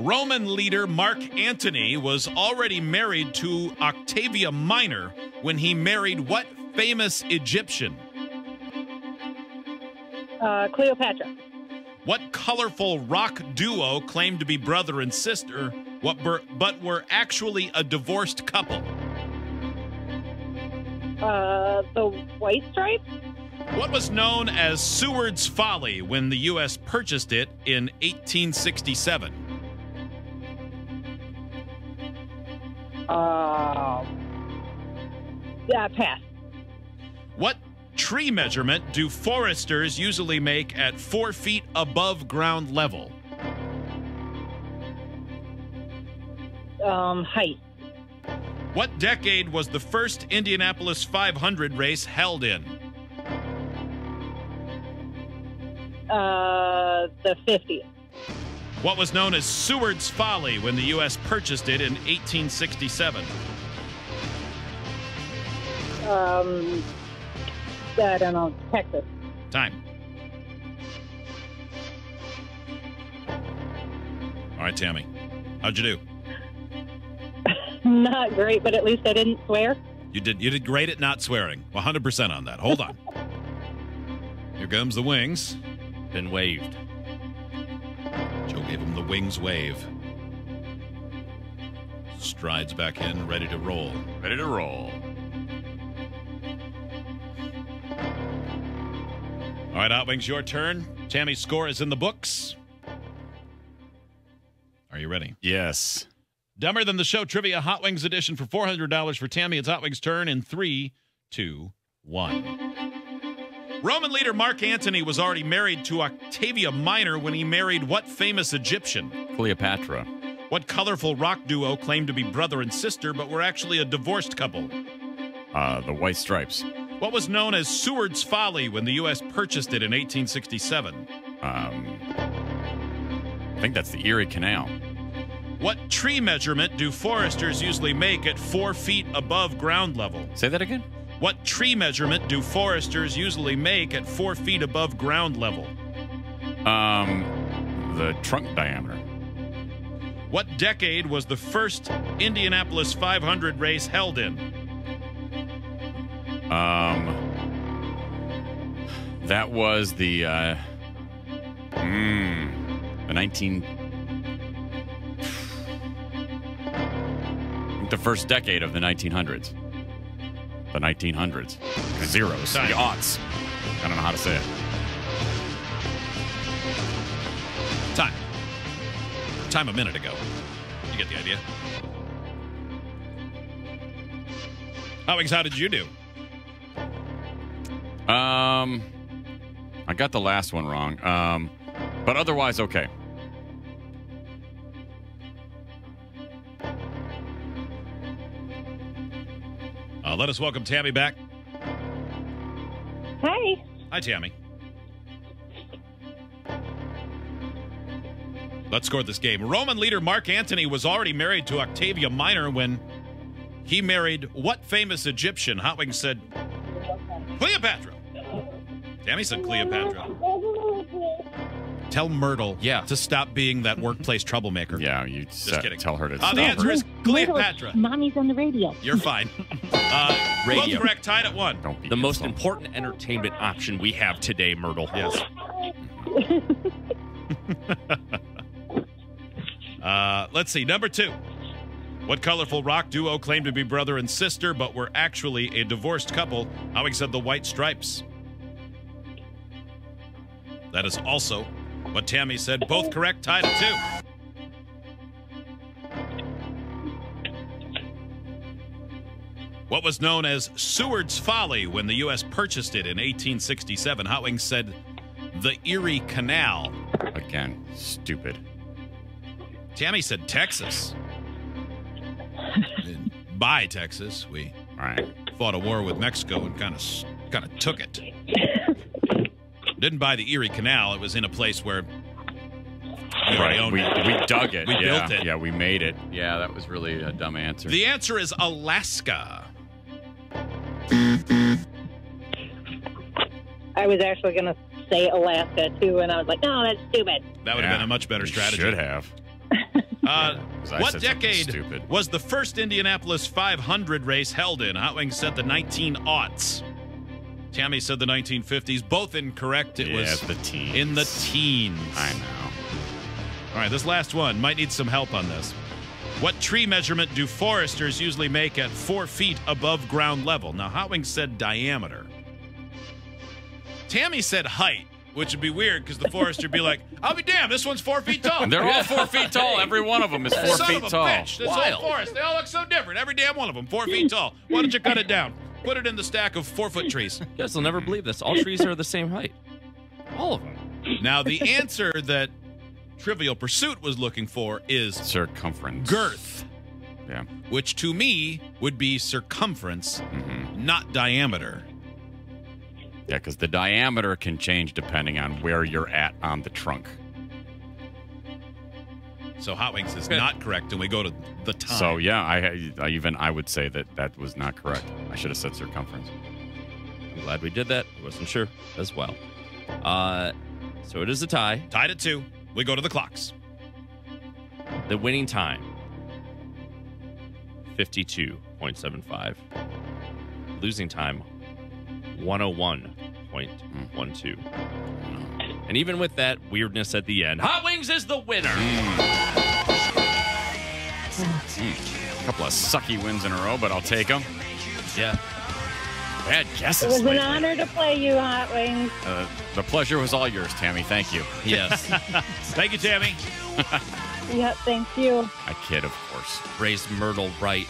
Roman leader Mark Antony was already married to Octavia Minor when he married what famous Egyptian? Uh, Cleopatra. What colorful rock duo claimed to be brother and sister, what ber- but were actually a divorced couple? Uh, the White Stripes. What was known as Seward's Folly when the U.S. purchased it in 1867? Uh, yeah, pass. What tree measurement do foresters usually make at four feet above ground level? Um, height. What decade was the first Indianapolis 500 race held in? Uh, the 50th. What was known as Seward's Folly when the U.S. purchased it in 1867? Um, I don't know, Texas. Time. All right, Tammi. How'd you do? Not great, but at least I didn't swear. You did you did great at not swearing. 100% on that. Hold on. Here comes the wings. Been waved. Joe gave him the wings wave. Strides back in, ready to roll. Ready to roll. All right, Hot Wings, your turn. Tammi's score is in the books. Are you ready? Yes. Dumber than the show trivia Hot Wings edition for $400 for Tammi. It's Hot Wings' turn in three, two, one. Roman leader Mark Antony was already married to Octavia Minor when he married what famous Egyptian? Cleopatra. What colorful rock duo claimed to be brother and sister but were actually a divorced couple? Uh, the White Stripes. What was known as Seward's Folly when the U.S. purchased it in 1867? Um, I think that's the Erie Canal. What tree measurement do foresters usually make at four feet above ground level? Say that again. What tree measurement do foresters usually make at four feet above ground level? Um, the trunk diameter. What decade was the first Indianapolis 500 race held in? Um, that was the uh, mm, the nineteen, the first decade of the nineteen hundreds. The nineteen hundreds, the zeros, the aughts. I don't know how to say it. Time. Time a minute ago. You get the idea. Hot Wings, how did you do? Um, I got the last one wrong. Um, but otherwise okay. Let us welcome Tammi back. Hi. Hi, Tammi. Let's score this game. Roman leader Mark Antony was already married to Octavia Minor when he married what famous Egyptian? Hot Hotwing said Cleopatra. Tammi said Cleopatra. Tell Myrtle Yeah. to stop being that workplace troublemaker. Yeah, you just kidding. tell her to Uh, stop. the answer is Cleopatra. Mommy's on the radio. You're fine. Uh, Radio. Both correct, tied at one. Don't be The most insulting. important entertainment option we have today, Myrtle. Yes. Uh, let's see. Number two. What colorful rock duo claimed to be brother and sister, but were actually a divorced couple? Hotwing said the White Stripes. That is also what Tammi said. Both correct, tied at two. What was known as Seward's Folly when the U.S. purchased it in 1867? Hotwing said the Erie Canal. Again, stupid. Tammi said Texas. By Texas, we All right. fought a war with Mexico and kind of kind of took it. Didn't buy the Erie Canal. It was in a place where we Right. owned We, it. we dug it. We yeah. built it. Yeah, we made it. Yeah, that was really a dumb answer. The answer is Alaska. I was actually going to say Alaska too, and I was like, no, that's stupid. That would have been a much better you strategy. Should have. Uh, 'Cause I what decade was the first Indianapolis 500 race held in? Hot Wings said the 19 aughts. Tammi said the 1950s. Both incorrect. It yeah, was the team. in the teens. I know. All right, this last one might need some help on this. What tree measurement do foresters usually make at four feet above ground level? Now, Hot Wings said diameter. Tammi said height, which would be weird because the forester would be like, I'll be damned, this one's four feet tall. They're all four feet tall. Every one of them is four Son feet of a tall. bitch. This Wild. whole forest, they all look so different. Every damn one of them, four feet tall. Why don't you cut it down? Put it in the stack of four foot trees. You guys will never believe this. All trees are the same height. All of them. Now, the answer that Trivial Pursuit was looking for is Circumference. girth, Yeah. which to me would be circumference, hmm not diameter. Yeah, because the diameter can change depending on where you're at on the trunk. So Hot Wings is not correct, and we go to the time. So yeah, I, I even I would say that that was not correct. I should have said circumference. I'm glad we did that. I wasn't sure as well. Uh, so it is a tie. tied at two. We go to the clocks. The winning time 52.75. Losing time 101.12. And even with that weirdness at the end, Hot Wings is the winner. A couple of sucky wins in a row, but I'll take them. Yeah. Bad guesses. It guesses. was an honor to play you, Hot Wings. Uh, the pleasure was all yours, Tammi. Thank you. Yes. Thank you, Tammi. Yep, thank you. I kid, of course. Raised Myrtle right.